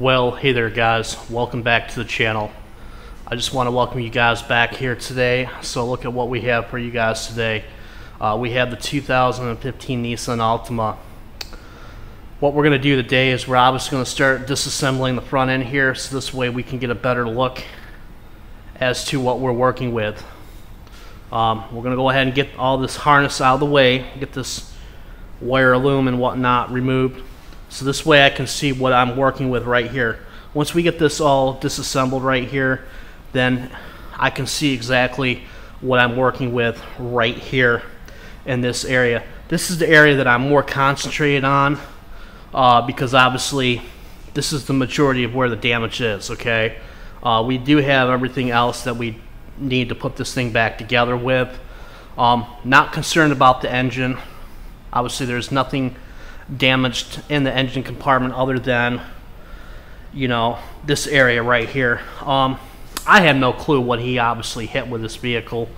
Well, hey there guys, welcome back to the channel. I just want to welcome you guys back here today. So look at what we have for you guys today. Uh, we have the 2015 Nissan Altima. What we're going to do today is we're obviously going to start disassembling the front end here so this way we can get a better look as to what we're working with. Um, we're going to go ahead and get all this harness out of the way, get this wire loom and whatnot removed so this way I can see what I'm working with right here. Once we get this all disassembled right here, then I can see exactly what I'm working with right here in this area. This is the area that I'm more concentrated on uh, because obviously this is the majority of where the damage is, okay? Uh, we do have everything else that we need to put this thing back together with. Um, not concerned about the engine. Obviously there's nothing damaged in the engine compartment other than you know this area right here. Um, I had no clue what he obviously hit with this vehicle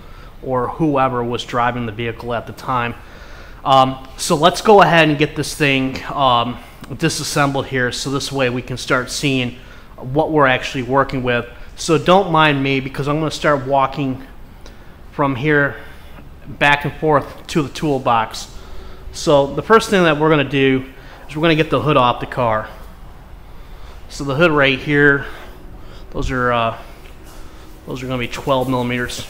or whoever was driving the vehicle at the time. Um, so let's go ahead and get this thing um, disassembled here so this way we can start seeing what we're actually working with. So don't mind me because I'm going to start walking from here back and forth to the toolbox so the first thing that we're going to do is we're going to get the hood off the car. So the hood right here, those are uh, those are going to be 12 millimeters.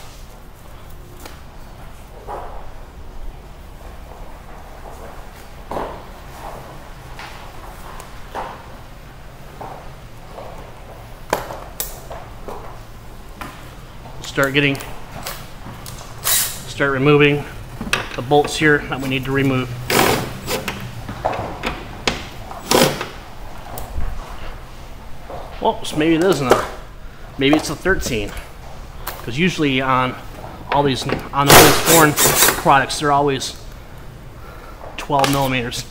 Start getting, start removing the bolts here that we need to remove. Well, maybe it isn't maybe it's a 13. Because usually on all these, on all these foreign products, they're always 12 millimeters.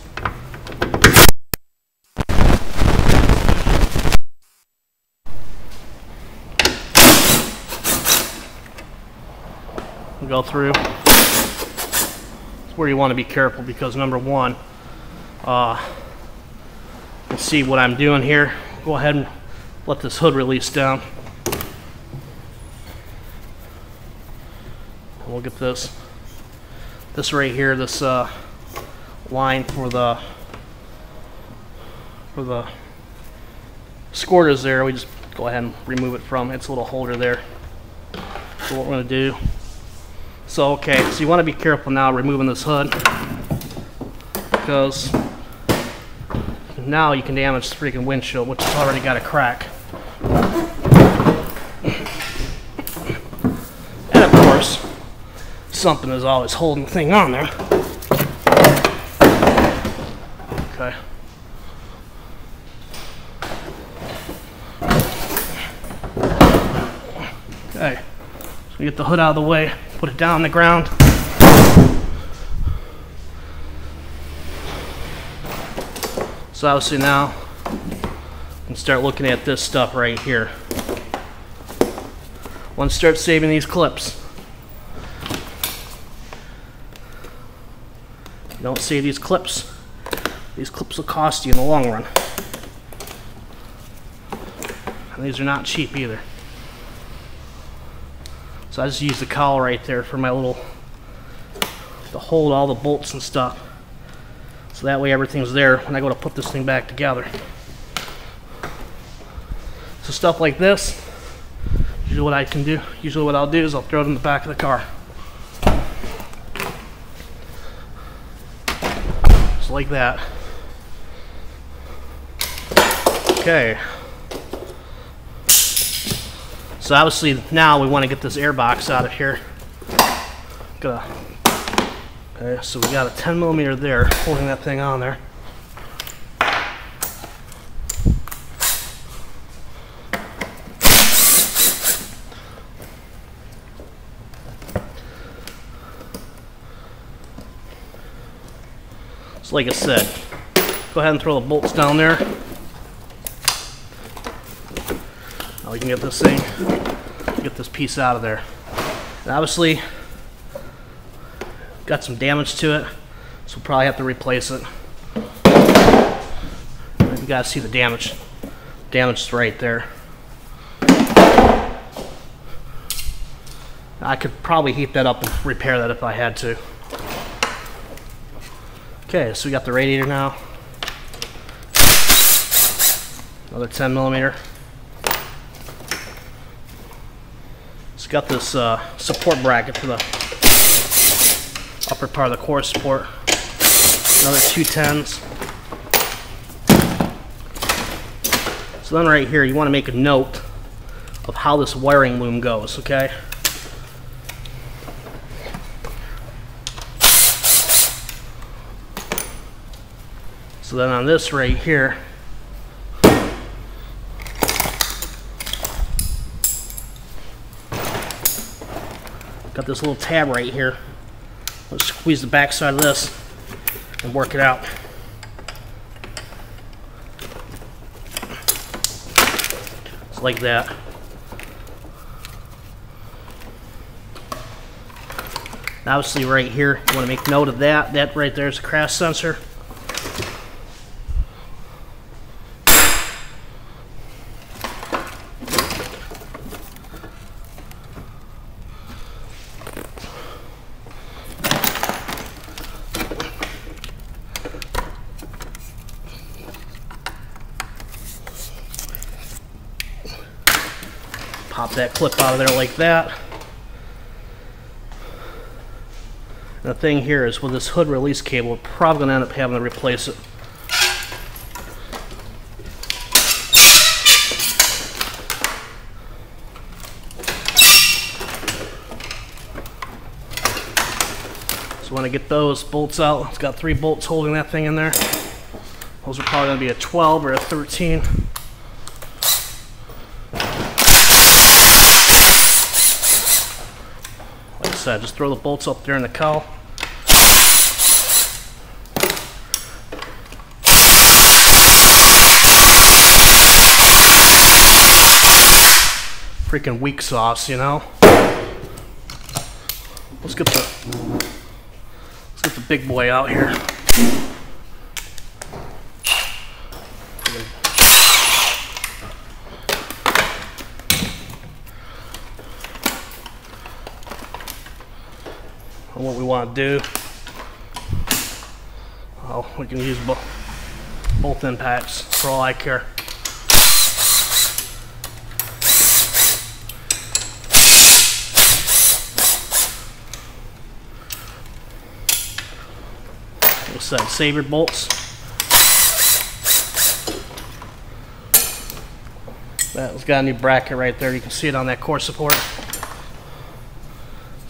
go through where you want to be careful because number one, uh, let's see what I'm doing here. Go ahead and let this hood release down. We'll get this, this right here, this uh, line for the, for the squirt is there. We just go ahead and remove it from, it's little holder there. So what we're gonna do so, okay, so you want to be careful now removing this hood because now you can damage the freaking windshield, which has already got a crack. And of course, something is always holding the thing on there. Okay. Okay, so get the hood out of the way put it down on the ground. So obviously now can start looking at this stuff right here. To start saving these clips. don't save these clips, these clips will cost you in the long run. And these are not cheap either. So I just use the cowl right there for my little, to hold all the bolts and stuff. So that way everything's there when I go to put this thing back together. So stuff like this, usually what I can do, usually what I'll do is I'll throw it in the back of the car. Just like that. Okay. So obviously now we want to get this air box out of here. Gonna, okay, so we got a 10 millimeter there holding that thing on there. So like I said, go ahead and throw the bolts down there. Now we can get this thing, get this piece out of there. And obviously, got some damage to it, so we'll probably have to replace it. You guys see the damage. damaged right there. I could probably heat that up and repair that if I had to. Okay, so we got the radiator now. Another 10 millimeter. Got this uh, support bracket for the upper part of the core support. Another two tens. So then right here, you want to make a note of how this wiring loom goes, okay? So then on this right here, got this little tab right here. Let's squeeze the back side of this and work it out. It's like that. obviously right here, you want to make note of that. That right there is a crash sensor. Pop that clip out of there like that. And the thing here is with this hood release cable, we're probably going to end up having to replace it. So when I get those bolts out, it's got three bolts holding that thing in there. Those are probably going to be a 12 or a 13. Said, uh, just throw the bolts up there in the cowl. Freaking weak sauce, you know? Let's get the let's get the big boy out here. What we want to do. Oh, we can use both, both impacts for all I care. What's that, saber bolts? That's got a new bracket right there. You can see it on that core support.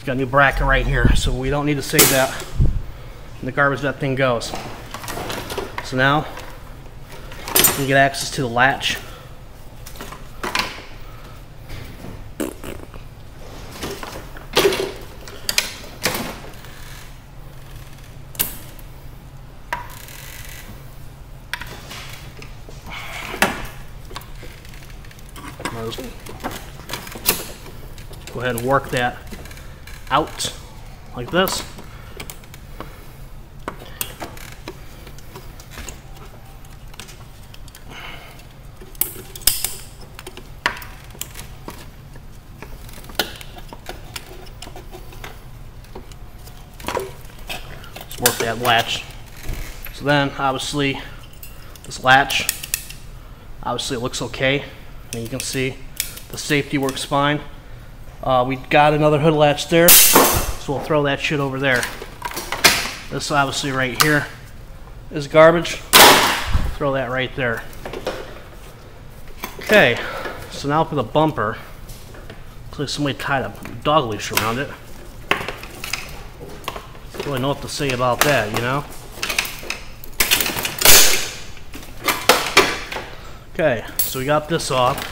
It's got a new bracket right here, so we don't need to save that in the garbage that thing goes. So now, we can get access to the latch. Go ahead and work that out like this. Let's work that latch. So then, obviously, this latch, obviously it looks okay. And you can see the safety works fine. Uh, we got another hood latch there, so we'll throw that shit over there. This obviously right here is garbage. Throw that right there. Okay, so now for the bumper. Looks like somebody tied a dog leash around it. Don't really know what to say about that, you know? Okay, so we got this off.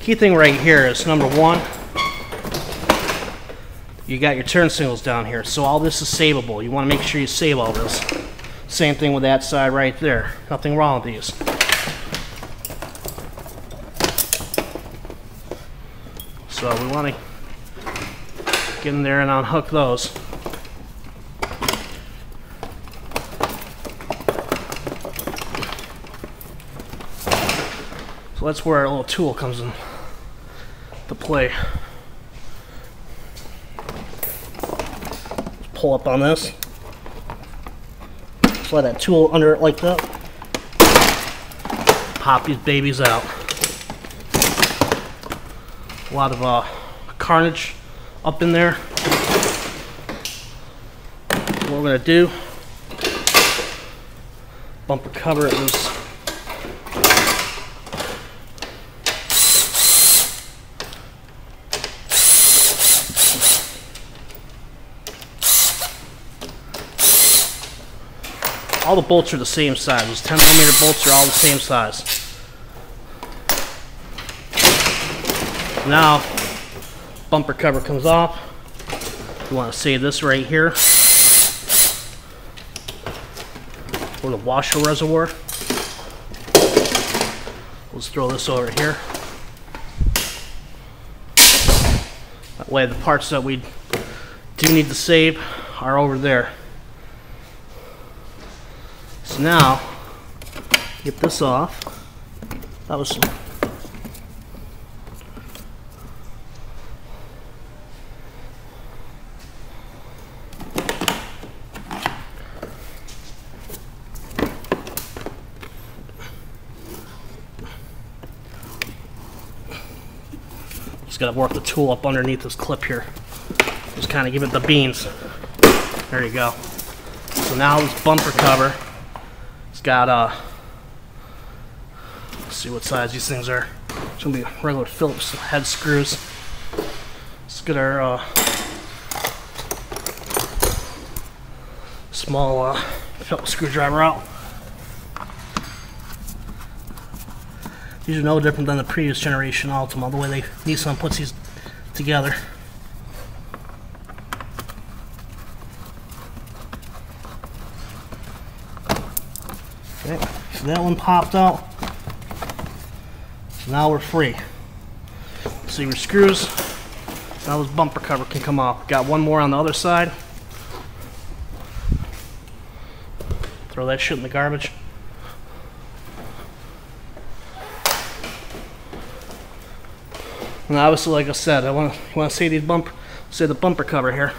Key thing right here is number one, you got your turn signals down here. So all this is savable. You want to make sure you save all this. Same thing with that side right there. Nothing wrong with these. So we want to get in there and unhook those. So that's where our little tool comes in to play. Pull up on this. Slide that tool under it like that. Pop these babies out. A lot of uh, carnage up in there. What we're gonna do, bumper cover it is all the bolts are the same size. Those 10 millimeter bolts are all the same size. Now, bumper cover comes off. You want to save this right here for the washer reservoir. Let's throw this over here. That way the parts that we do need to save are over there. Now, get this off. That was Just gotta work the tool up underneath this clip here. Just kind of give it the beans. There you go. So now this bumper cover it's got, uh, let's see what size these things are. It's gonna be regular Phillips head screws. Let's get our, uh, small, uh, Phillips screwdriver out. These are no different than the previous generation Altima, the way they Nissan puts these together. Okay, so that one popped out. Now we're free. See your screws. Now this bumper cover can come off. Got one more on the other side. Throw that shit in the garbage. And obviously, like I said, I want to want to see these bump, say the bumper cover here.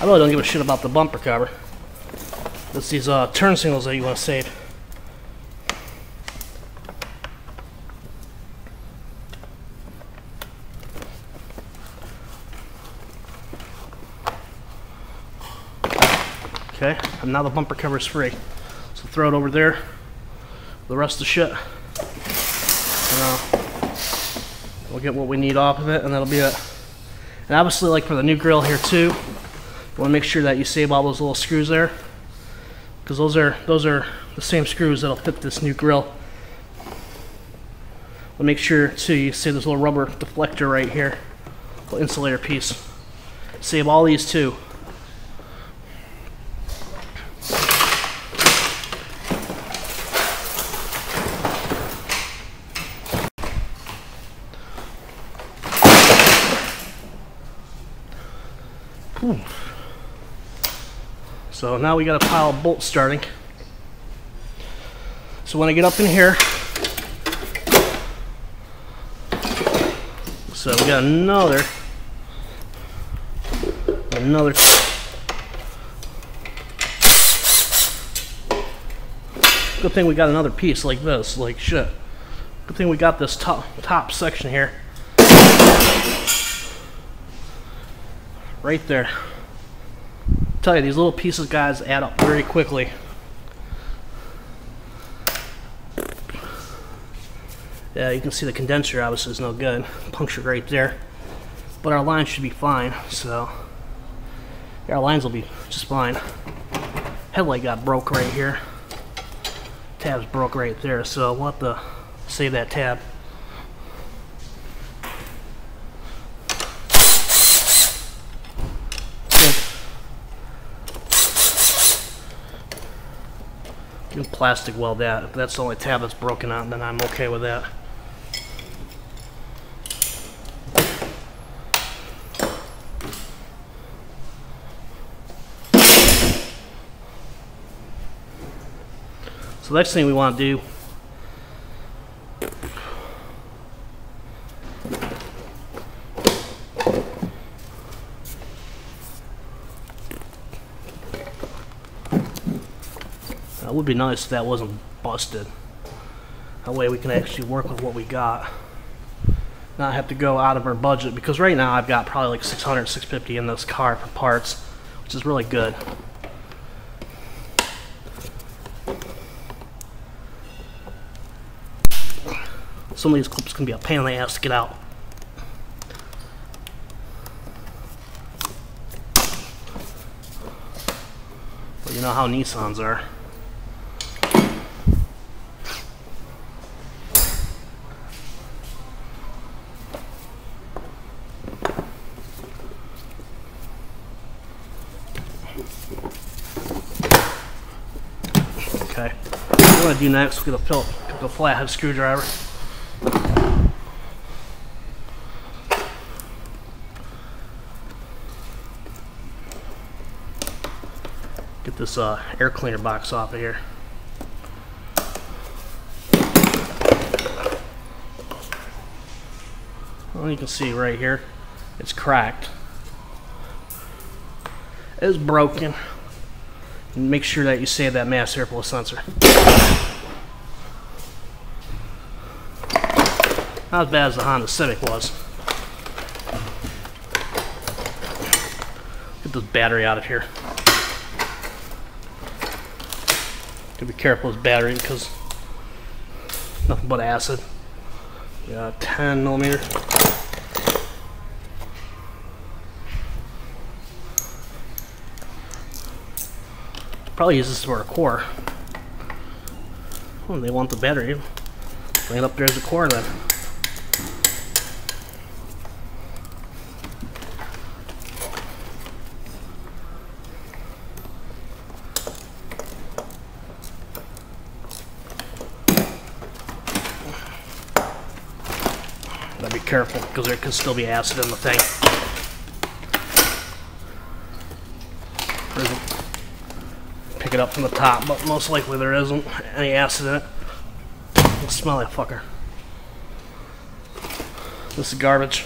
I really don't give a shit about the bumper cover. It's these uh, turn signals that you want to save. Okay, and now the bumper cover is free. So throw it over there. The rest of the shit. And, uh, we'll get what we need off of it, and that'll be it. And obviously, like for the new grill here too, you want to make sure that you save all those little screws there, because those are those are the same screws that'll fit this new grill. We'll make sure too you save this little rubber deflector right here, little insulator piece. Save all these too. So now we got a pile of bolts starting. So when I get up in here, so we got another, another Good thing we got another piece like this, like shit. Good thing we got this top, top section here. Right there tell you, these little pieces, guys, add up very quickly. Yeah, you can see the condenser obviously is no good. Punctured right there. But our lines should be fine, so yeah, our lines will be just fine. Headlight got broke right here. Tab's broke right there, so we'll have to save that tab. Plastic weld that. If that's the only tab that's broken out, then I'm okay with that. So the next thing we want to do would be nice if that wasn't busted. That way we can actually work with what we got. Not have to go out of our budget because right now I've got probably like 600, 650 in this car for parts, which is really good. Some of these clips can be a pain in the ass to get out. But you know how Nissans are. Okay. What I'm gonna do next, we're gonna fill the flathead screwdriver. Get this uh, air cleaner box off of here. Well, you can see right here, it's cracked. It's broken. Make sure that you save that mass airflow sensor. Not as bad as the Honda Civic was. Get this battery out of here. Gotta be careful with this battery because nothing but acid. Yeah, 10 millimeter. Probably use this for a core. When they want the battery, bring it up there as a core then. Careful because there could still be acid in the thing. Pick it up from the top, but most likely there isn't any acid in it. It'll smell like fucker. This is garbage.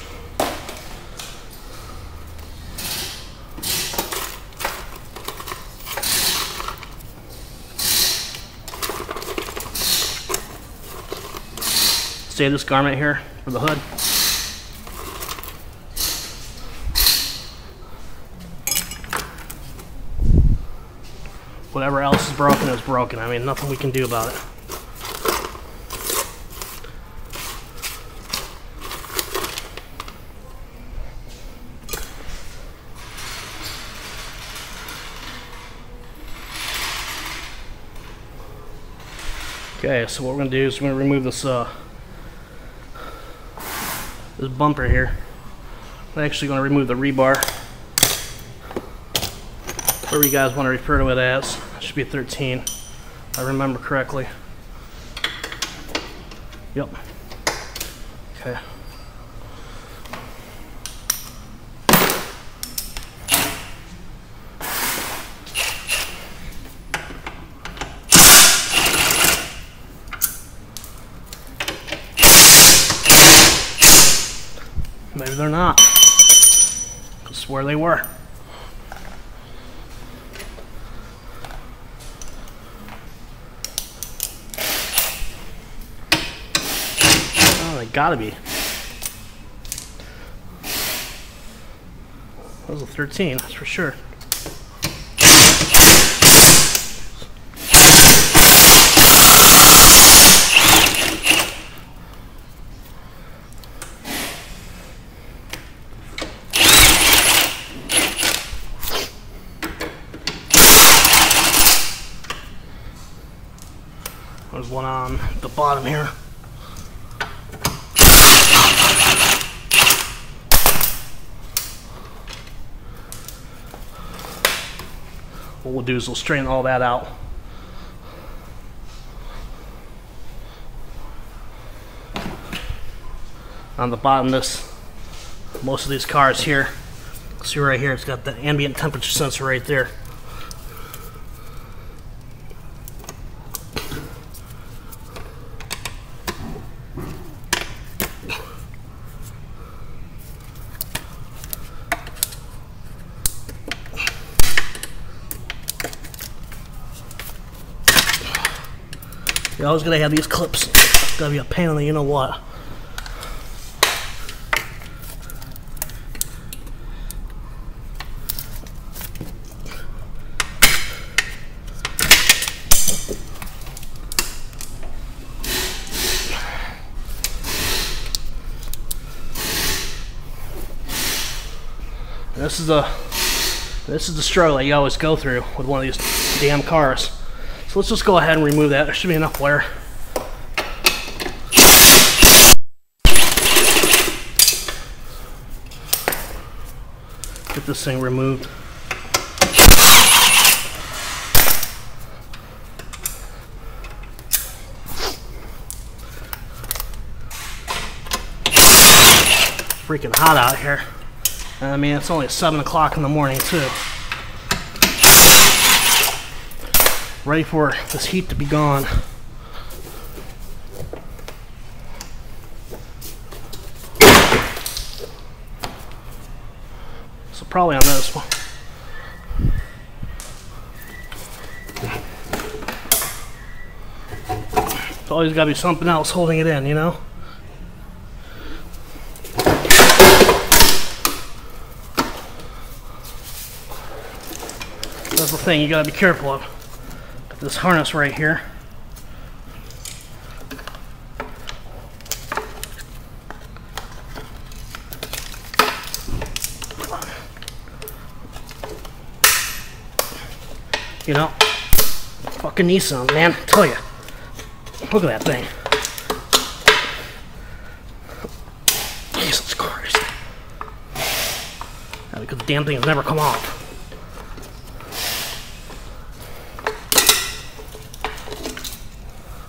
Save this garment here for the hood. Whatever else is broken is broken. I mean, nothing we can do about it. Okay, so what we're gonna do is we're gonna remove this uh, this bumper here. I'm actually going to remove the rebar. Whatever you guys want to refer to it as. Be a 13. If I remember correctly. Yep. Okay. Maybe they're not. I swear they were. Gotta be. That was a 13, that's for sure. There's one on the bottom here. We'll do is we'll straighten all that out. On the bottom this, most of these cars here, see right here, it's got the ambient temperature sensor right there. You're always gonna have these clips. Gonna be a pain in the you know what. This is a this is the struggle that you always go through with one of these damn cars. So let's just go ahead and remove that. There should be enough wear. Get this thing removed. Freaking hot out here. I mean, it's only 7 o'clock in the morning, too. Ready for this heat to be gone. So probably on this one. It's always got to be something else holding it in, you know? That's the thing you gotta be careful of. This harness right here. You know, fucking Nissan, man, I tell you. Look at that thing. Jesus Christ. Because the damn thing has never come off.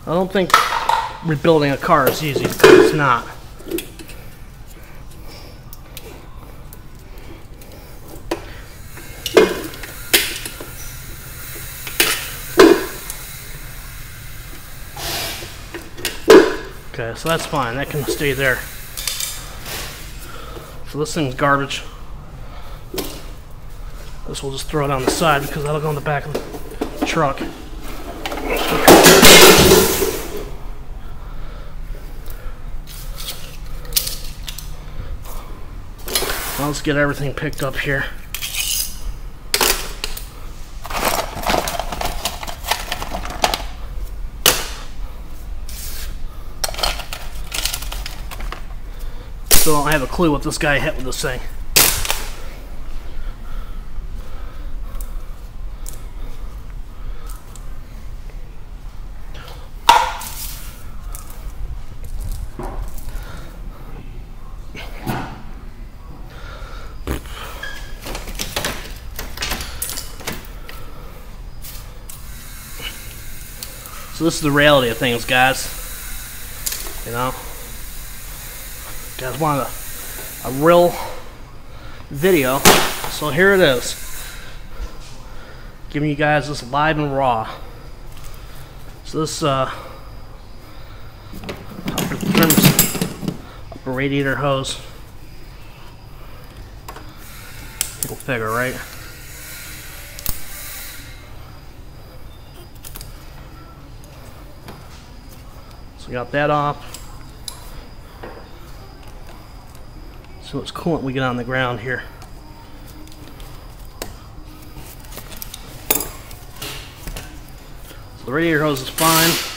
I don't think rebuilding a car is easy it's not. Okay, so that's fine. That can stay there. So this thing's garbage. This we'll just throw it on the side because that'll go in the back of the truck. Let's get everything picked up here. Still don't have a clue what this guy hit with this thing. This is the reality of things, guys. You know, guys wanted a, a real video, so here it is. Giving you guys this live and raw. So this uh, upper radiator hose. Go figure, right? Got that off. So it's coolant we get on the ground here. So the radiator hose is fine.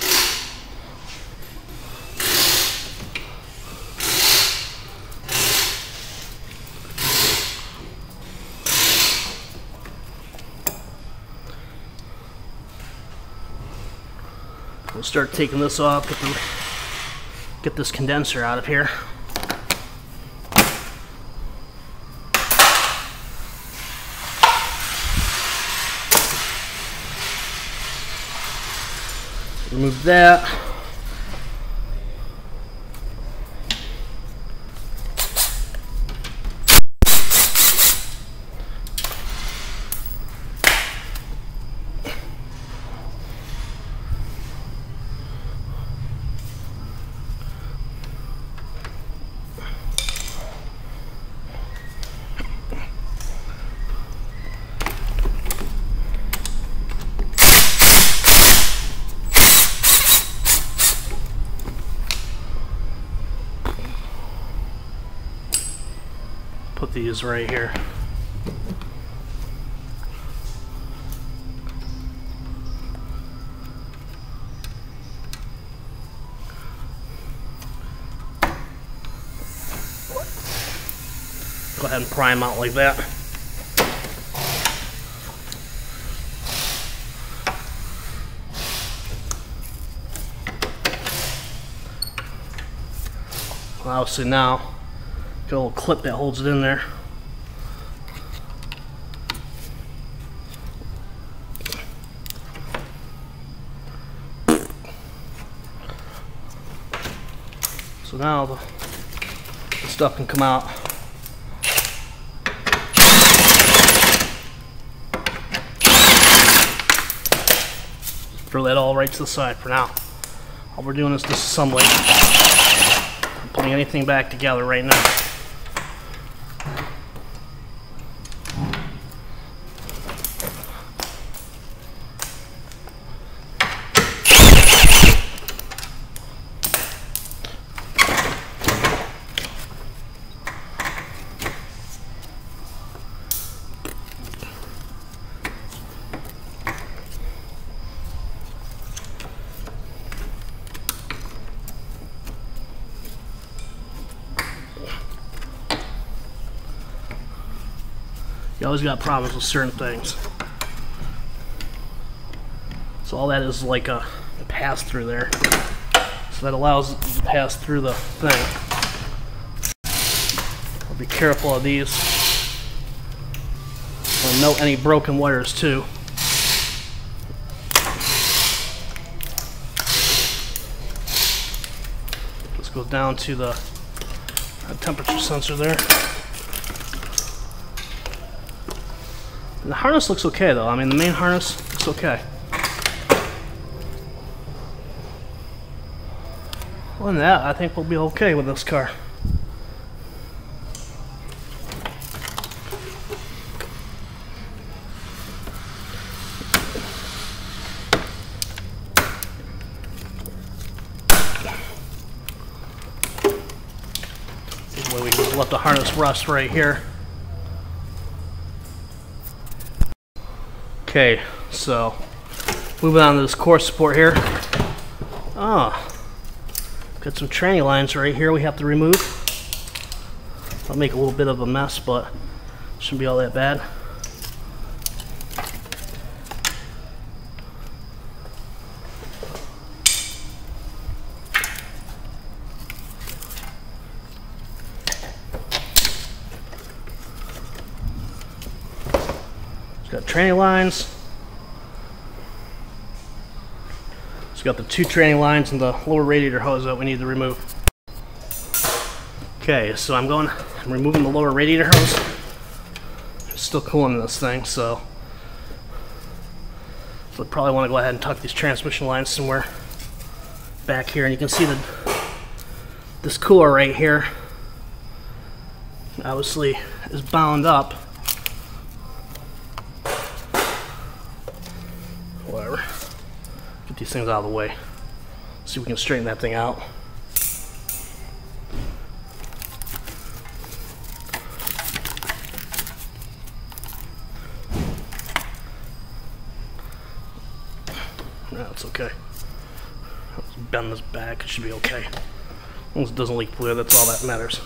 We'll start taking this off, get, the, get this condenser out of here. Remove that. These right here. Go ahead and pry them out like that. Obviously now, got a little clip that holds it in there. Now the, stuff can come out. Throw that all right to the side for now. All we're doing is disassembling putting anything back together right now. Always got problems with certain things. So all that is like a pass through there. So that allows it to pass through the thing. I'll be careful of these. I'll note any broken wires too. This goes down to the temperature sensor there. The harness looks okay though. I mean, the main harness looks okay. Other than that, I think we'll be okay with this car. Way we let the harness rust right here. Okay, so moving on to this core support here. Ah, got some tranny lines right here we have to remove. I'll make a little bit of a mess, but shouldn't be all that bad. Got tranny lines. It's got the two tranny lines and the lower radiator hose that we need to remove. Okay, so I'm going, I'm removing the lower radiator hose. It's still cooling this thing, so. So I probably want to go ahead and tuck these transmission lines somewhere back here. And you can see that this cooler right here obviously is bound up whatever. Get these things out of the way. See if we can straighten that thing out. No, okay. Let's bend this back, it should be okay. As long as it doesn't leak fluid, that's all that matters.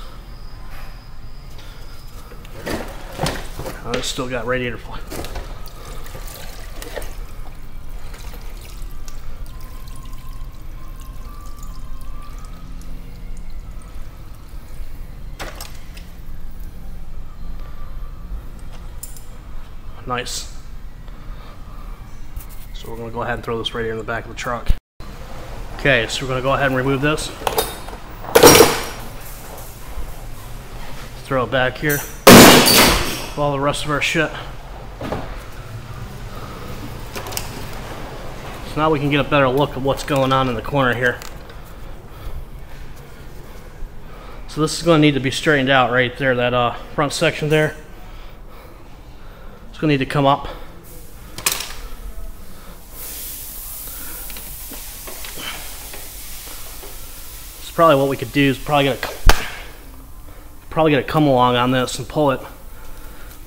I still got radiator fluid. Nice. So we're going to go ahead and throw this radiator in the back of the truck. Okay, so we're going to go ahead and remove this. Throw it back here. All the rest of our shit. So now we can get a better look at what's going on in the corner here. So this is going to need to be straightened out right there, that uh, front section there. To need to come up. It's probably what we could do is probably to probably gonna come along on this and pull it,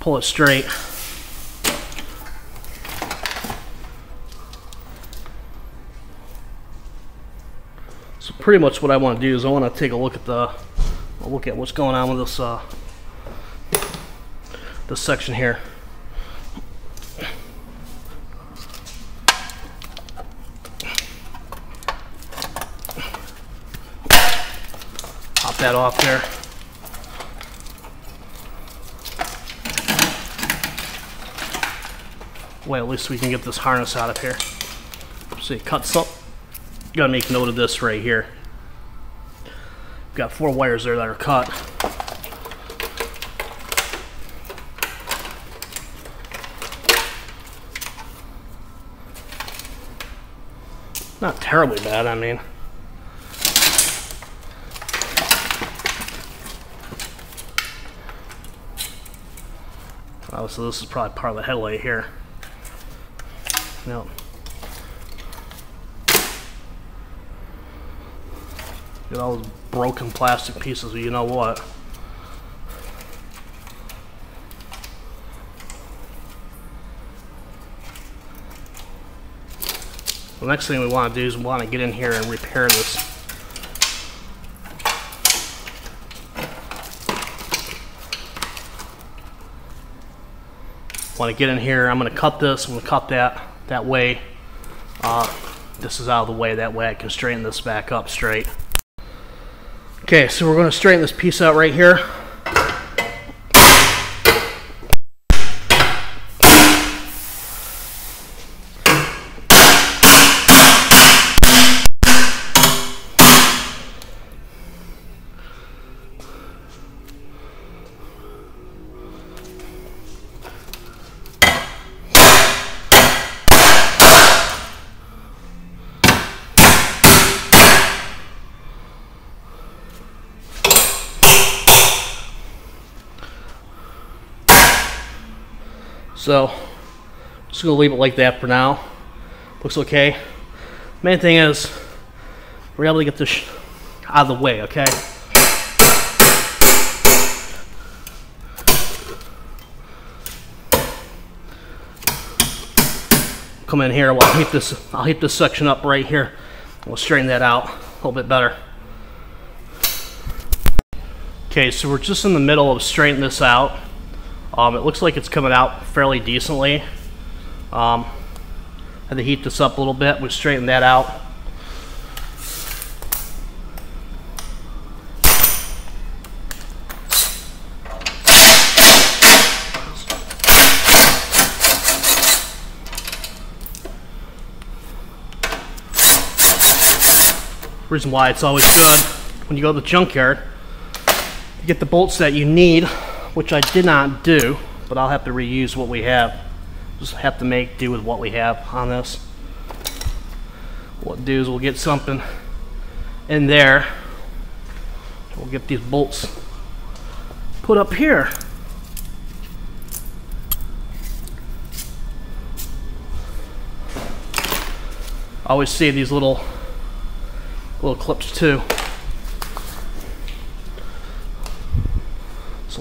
pull it straight. So pretty much what I want to do is I want to take a look at the, look at what's going on with this, uh, this section here. That off there. Well, at least we can get this harness out of here. See, it cuts up. Gotta make note of this right here. Got four wires there that are cut. Not terribly bad, I mean. Oh, so this is probably part of the headlight here. No. Get all those broken plastic pieces, but you know what? The next thing we want to do is we want to get in here and repair this. Want to get in here, I'm going to cut this, I'm going to cut that, that way uh, this is out of the way, that way I can straighten this back up straight. Okay, so we're going to straighten this piece out right here. So, just gonna leave it like that for now. Looks okay. Main thing is, we're able to get this out of the way, okay? Come in here, I'll heat this, I'll heat this section up right here. We'll straighten that out a little bit better. Okay, so we're just in the middle of straightening this out. Um, it looks like it's coming out fairly decently. Um, had to heat this up a little bit. We straighten that out. Reason why it's always good when you go to the junkyard, you get the bolts that you need which I did not do, but I'll have to reuse what we have. Just have to make do with what we have on this. What we'll do is we'll get something in there. We'll get these bolts put up here. I always see these little little clips too.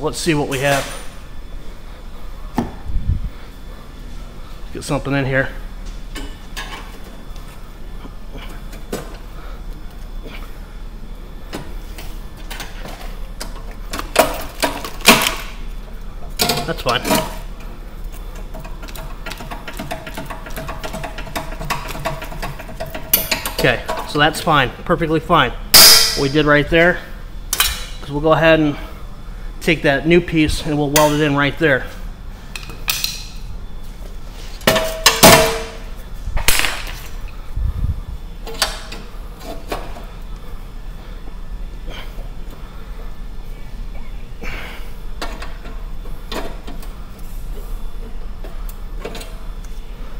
Let's see what we have. Get something in here. That's fine. Okay, so that's fine, perfectly fine. What we did right there is we'll go ahead and take that new piece and we'll weld it in right there.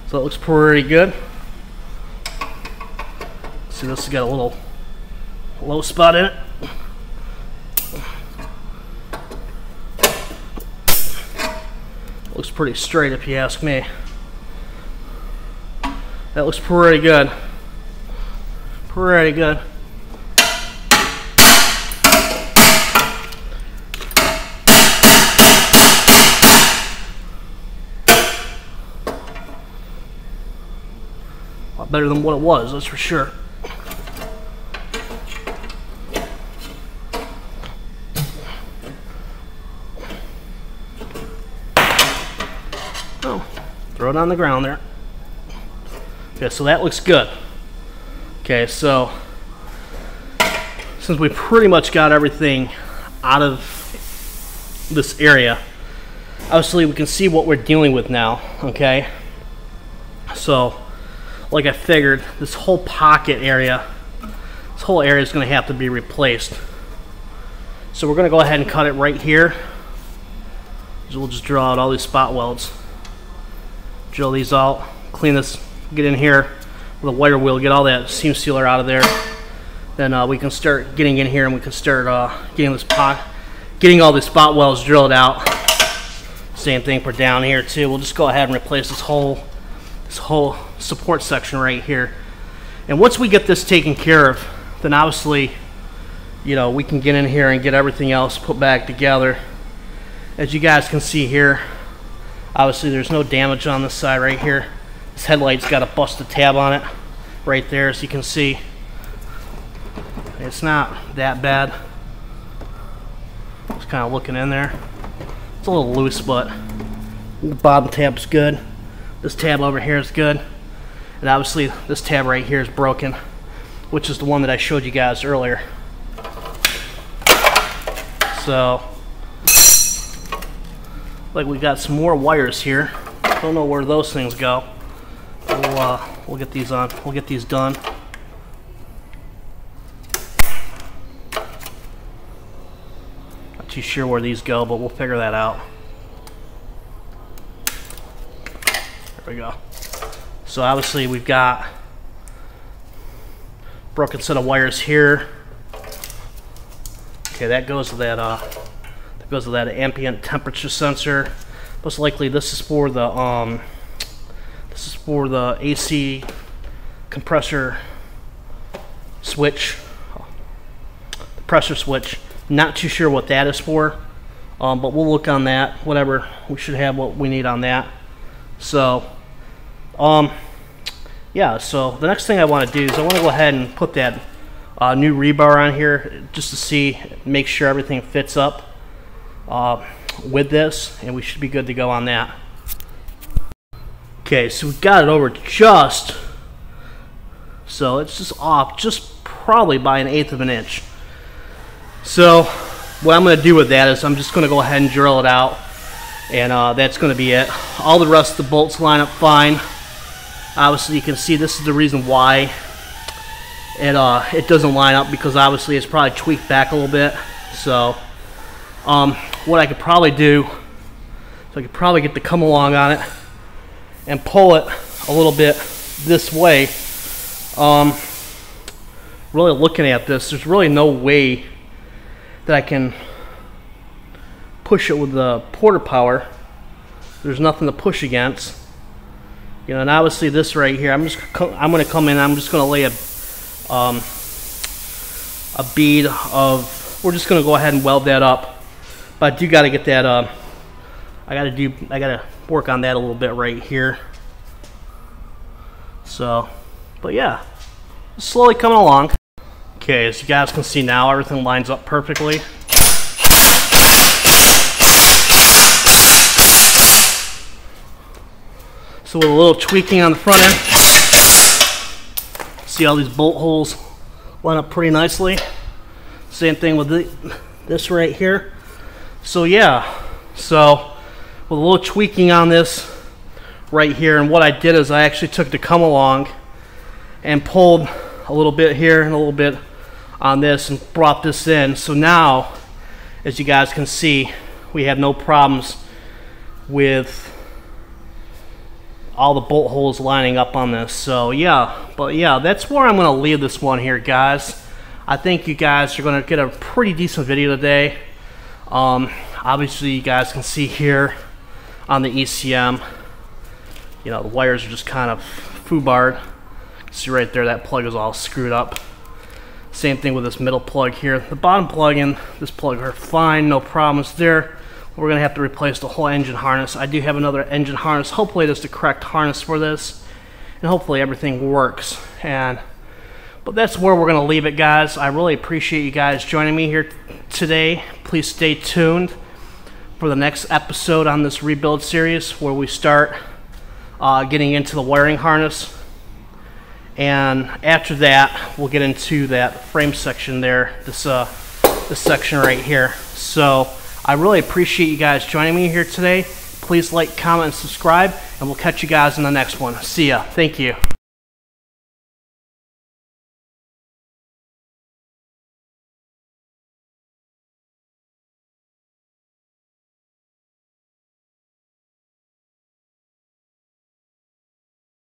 So it looks pretty good. See, this has got a little low spot in it. pretty straight if you ask me. That looks pretty good. Pretty good. A lot better than what it was, that's for sure. It on the ground there. Okay, so that looks good. Okay, so since we pretty much got everything out of this area, obviously we can see what we're dealing with now, okay? So, like I figured, this whole pocket area, this whole area is going to have to be replaced. So we're going to go ahead and cut it right here. We'll just draw out all these spot welds. Drill these out, clean this, get in here with a wire wheel, get all that seam sealer out of there. Then uh, we can start getting in here and we can start uh, getting this pot, getting all these spot welds drilled out. Same thing for down here too. We'll just go ahead and replace this whole this whole support section right here. And once we get this taken care of, then obviously, you know, we can get in here and get everything else put back together. As you guys can see here, obviously there's no damage on this side right here. This headlight's got a busted tab on it right there, as you can see. It's not that bad. Just kind of looking in there. It's a little loose, but the bottom tab's good. This tab over here is good. And obviously this tab right here is broken, which is the one that I showed you guys earlier. So, like we got some more wires here. Don't know where those things go. We'll, uh, we'll get these on. We'll get these done. Not too sure where these go, but we'll figure that out. There we go. So obviously we've got broken set of wires here. Okay, that goes to that uh, that goes to that ambient temperature sensor. Most likely this is for the um, this is for the AC compressor switch, the pressure switch. Not too sure what that is for, um, but we'll look on that. Whatever, we should have what we need on that. So, um, yeah, so the next thing I want to do is I want to go ahead and put that uh, new rebar on here just to see, make sure everything fits up uh, with this, and we should be good to go on that. Okay, so we got it over just, so it's just off just probably by an eighth of an inch. So what I'm going to do with that is I'm just going to go ahead and drill it out, and uh, that's going to be it. All the rest of the bolts line up fine. Obviously you can see this is the reason why it, uh, it doesn't line up because obviously it's probably tweaked back a little bit. So um, what I could probably do, so I could probably get the come along on it and pull it a little bit this way. Um, really looking at this, there's really no way that I can push it with the Porta Power. There's nothing to push against. You know, and obviously this right here, I'm just I'm going to come in. I'm just going to lay a um, a bead of. We're just going to go ahead and weld that up. But I do got to get that. Uh, I got to do. I got to work on that a little bit right here. So, but yeah, slowly coming along. Okay, as you guys can see now, everything lines up perfectly. So with a little tweaking on the front end, see all these bolt holes line up pretty nicely. Same thing with the, this right here. So yeah, so with a little tweaking on this right here, and what I did is I actually took the come along and pulled a little bit here and a little bit on this and brought this in. So now, as you guys can see, we have no problems with all the bolt holes lining up on this. So yeah, but yeah, that's where I'm to leave this one here, guys. I think you guys are to get a pretty decent video today. Um, obviously, you guys can see here on the ECM, you know, the wires are just kind of foobarred. See right there, that plug is all screwed up. Same thing with this middle plug here. The bottom plug and this plug are fine, no problems there. We're gonna have to replace the whole engine harness. I do have another engine harness. Hopefully it is the correct harness for this. and hopefully everything works. And but that's where we're going to leave it, guys. I really appreciate you guys joining me here today. Please stay tuned for the next episode on this rebuild series where we start uh, getting into the wiring harness. And after that, we'll get into that frame section there, this, uh, this section right here. So I really appreciate you guys joining me here today. Please like, comment, and subscribe, and we'll catch you guys in the next one. See ya. Thank you.